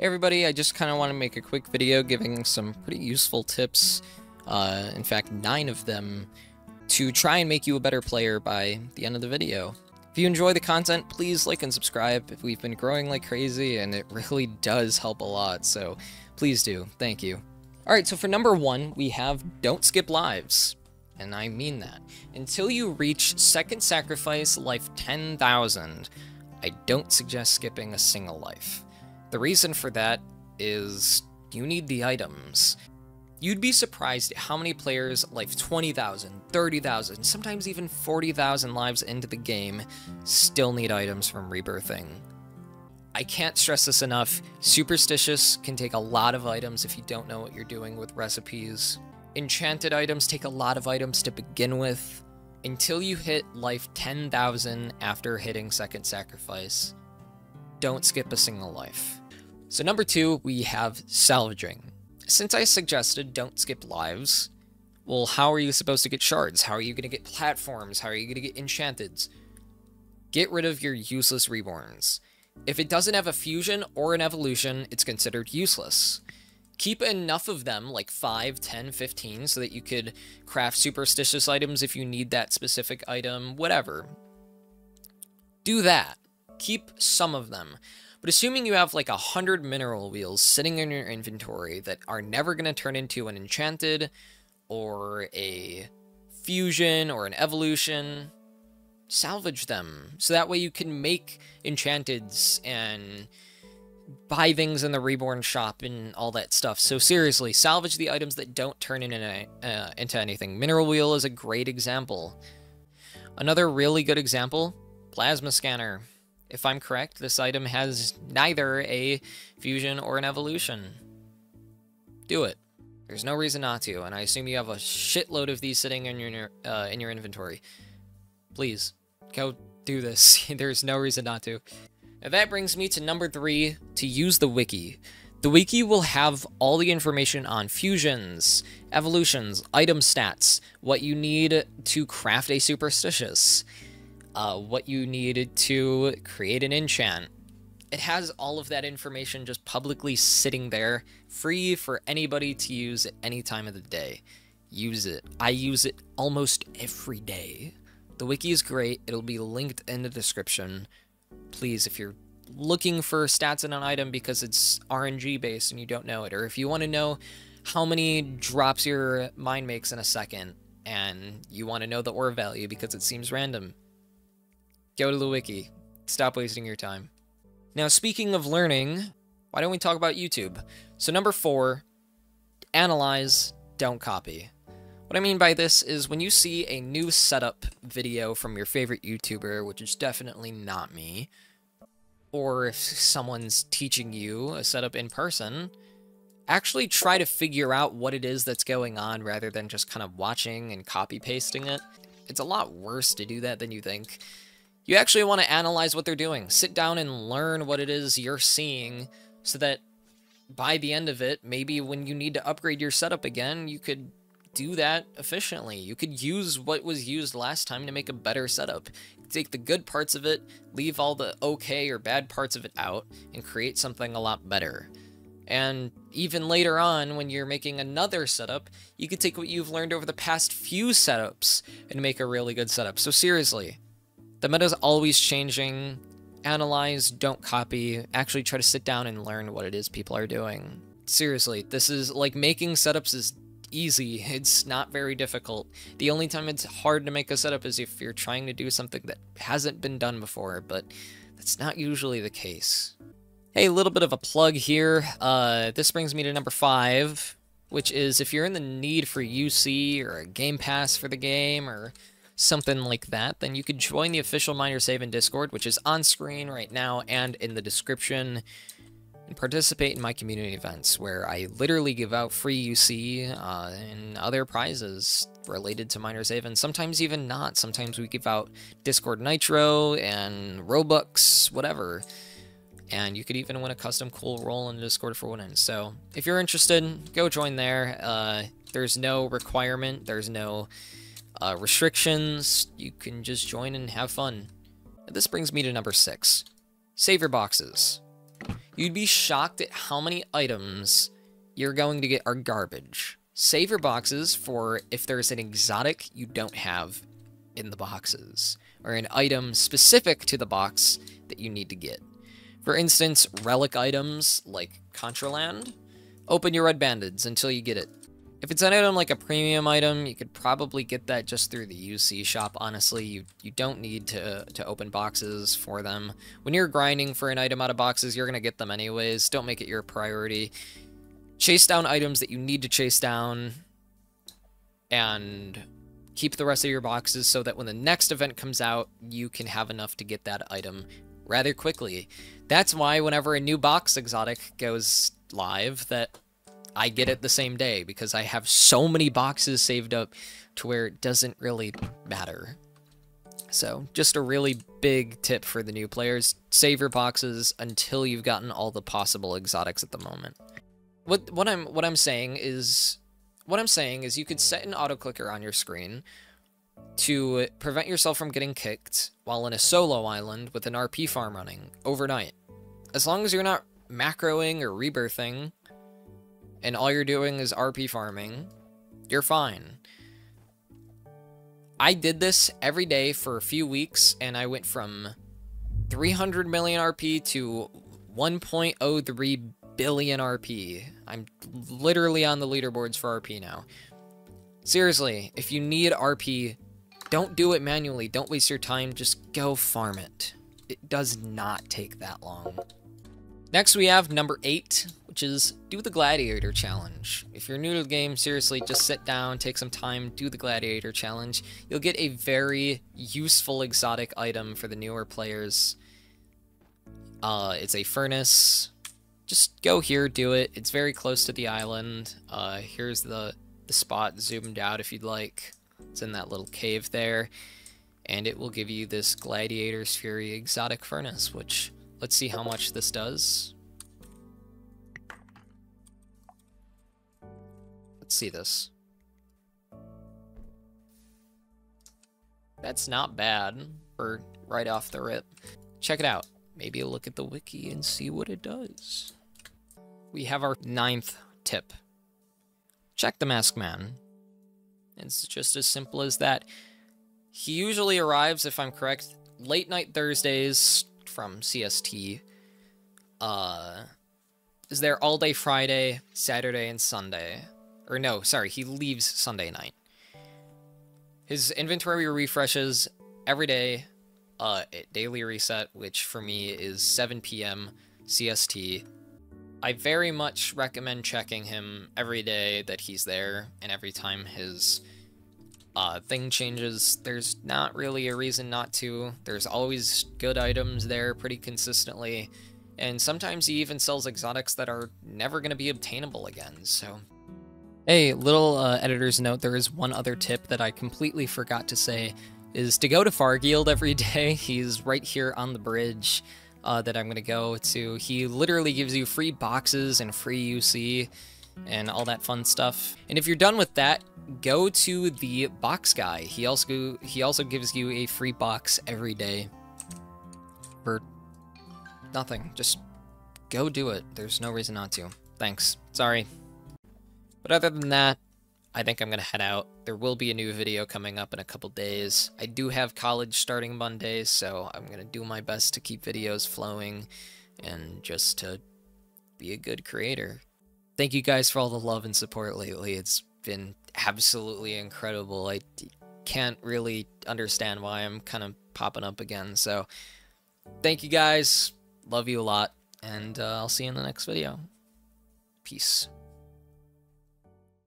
Everybody, I just kind of want to make a quick video giving some pretty useful tips, uh, in fact nine of them, to try and make you a better player by the end of the video. If you enjoy the content, please like and subscribe. If we've been growing like crazy and it really does help a lot, so please do. Thank you. Alright, so for number one, we have don't skip lives. And I mean that. Until you reach second sacrifice life 10,000, I don't suggest skipping a single life. The reason for that is you need the items. You'd be surprised at how many players life 20,000, 30,000, sometimes even 40,000 lives into the game still need items from rebirthing. I can't stress this enough, Superstitious can take a lot of items if you don't know what you're doing with recipes. Enchanted items take a lot of items to begin with, until you hit life 10,000 after hitting second sacrifice. Don't skip a single life. So number two, we have salvaging. Since I suggested don't skip lives, well, how are you supposed to get shards? How are you going to get platforms? How are you going to get enchanteds? Get rid of your useless reborns. If it doesn't have a fusion or an evolution, it's considered useless. Keep enough of them, like 5, 10, 15, so that you could craft superstitious items if you need that specific item, whatever. Do that. Keep some of them. But assuming you have like a hundred mineral wheels sitting in your inventory that are never going to turn into an enchanted or a fusion or an evolution, salvage them. So that way you can make enchanteds and buy things in the reborn shop and all that stuff. So seriously, salvage the items that don't turn into, uh, into anything. Mineral wheel is a great example. Another really good example, plasma scanner. If I'm correct, this item has neither a fusion or an evolution. Do it. There's no reason not to, and I assume you have a shitload of these sitting in your uh, in your inventory. Please, go do this. There's no reason not to. And that brings me to number three, to use the wiki. The wiki will have all the information on fusions, evolutions, item stats, what you need to craft a superstitious, uh, what you needed to create an enchant. It has all of that information just publicly sitting there, free for anybody to use at any time of the day. Use it. I use it almost every day. The wiki is great. It'll be linked in the description. Please, if you're looking for stats in an item because it's RNG based and you don't know it, or if you want to know how many drops your mine makes in a second, and you want to know the ore value because it seems random, Go to the wiki. Stop wasting your time. Now, speaking of learning, why don't we talk about YouTube? So number four, analyze, don't copy. What I mean by this is when you see a new setup video from your favorite YouTuber, which is definitely not me, or if someone's teaching you a setup in person, actually try to figure out what it is that's going on rather than just kind of watching and copy pasting it. It's a lot worse to do that than you think. You actually want to analyze what they're doing. Sit down and learn what it is you're seeing so that by the end of it, maybe when you need to upgrade your setup again, you could do that efficiently. You could use what was used last time to make a better setup. Take the good parts of it, leave all the okay or bad parts of it out, and create something a lot better. And even later on, when you're making another setup, you could take what you've learned over the past few setups and make a really good setup. So seriously, the meta's always changing. Analyze, don't copy, actually try to sit down and learn what it is people are doing. Seriously, this is like making setups is easy. It's not very difficult. The only time it's hard to make a setup is if you're trying to do something that hasn't been done before, but that's not usually the case. Hey, a little bit of a plug here. Uh, this brings me to number five, which is if you're in the need for UC or a Game Pass for the game or something like that, then you could join the official Miners Haven Discord, which is on screen right now and in the description, and participate in my community events where I literally give out free UC uh, and other prizes related to Miners Haven. Sometimes even not. Sometimes we give out Discord Nitro and Robux, whatever. And you could even win a custom cool role in Discord for winning. So if you're interested, go join there. Uh, there's no requirement. There's no uh, restrictions, you can just join and have fun. This brings me to number 6. save your boxes. You'd be shocked at how many items you're going to get are garbage. Save your boxes for if there's an exotic you don't have in the boxes, or an item specific to the box that you need to get. For instance, relic items like Contraland, open your red bandits until you get it. If it's an item like a premium item, you could probably get that just through the UC shop, honestly. You, you don't need to, to open boxes for them. When you're grinding for an item out of boxes, you're going to get them anyways. Don't make it your priority. Chase down items that you need to chase down, and keep the rest of your boxes so that when the next event comes out, you can have enough to get that item rather quickly. That's why whenever a new box exotic goes live, that I get it the same day because I have so many boxes saved up to where it doesn't really matter. So, just a really big tip for the new players. Save your boxes until you've gotten all the possible exotics at the moment. What what I'm what I'm saying is what I'm saying is you could set an auto clicker on your screen to prevent yourself from getting kicked while in a solo island with an RP farm running overnight. As long as you're not macroing or rebirthing, and all you're doing is RP farming, you're fine. I did this every day for a few weeks, and I went from 300 million RP to 1.03 billion RP. I'm literally on the leaderboards for RP now. Seriously, if you need RP, don't do it manually. Don't waste your time. Just go farm it. It does not take that long. Next, we have number 8, which is do the Gladiator Challenge. If you're new to the game, seriously, just sit down, take some time, do the Gladiator Challenge. You'll get a very useful exotic item for the newer players. Uh, it's a furnace. Just go here, do it. It's very close to the island. Uh, here's the, the spot zoomed out if you'd like. It's in that little cave there. And it will give you this Gladiator's Fury exotic furnace, which Let's see how much this does. See this. That's not bad for right off the rip. Check it out. Maybe look at the wiki and see what it does. We have our ninth tip. Check the Mask Man. It's just as simple as that. He usually arrives, if I'm correct, late night Thursdays, from CST uh, is there all day Friday, Saturday, and Sunday. Or no, sorry, he leaves Sunday night. His inventory refreshes every day uh, at daily reset, which for me is 7 p.m. CST. I very much recommend checking him every day that he's there, and every time his uh, thing changes, there's not really a reason not to. There's always good items there pretty consistently, and sometimes he even sells exotics that are never going to be obtainable again, so... Hey, little uh, editor's note, there is one other tip that I completely forgot to say, is to go to Fargield every day. He's right here on the bridge uh, that I'm going to go to. He literally gives you free boxes and free UC, and all that fun stuff. And if you're done with that, go to the box guy. He also he also gives you a free box every day for nothing. Just go do it. There's no reason not to. Thanks. Sorry. But other than that, I think I'm going to head out. There will be a new video coming up in a couple days. I do have college starting Monday, so I'm going to do my best to keep videos flowing and just to be a good creator thank you guys for all the love and support lately. It's been absolutely incredible. I can't really understand why I'm kind of popping up again. So, thank you guys. Love you a lot. And uh, I'll see you in the next video. Peace.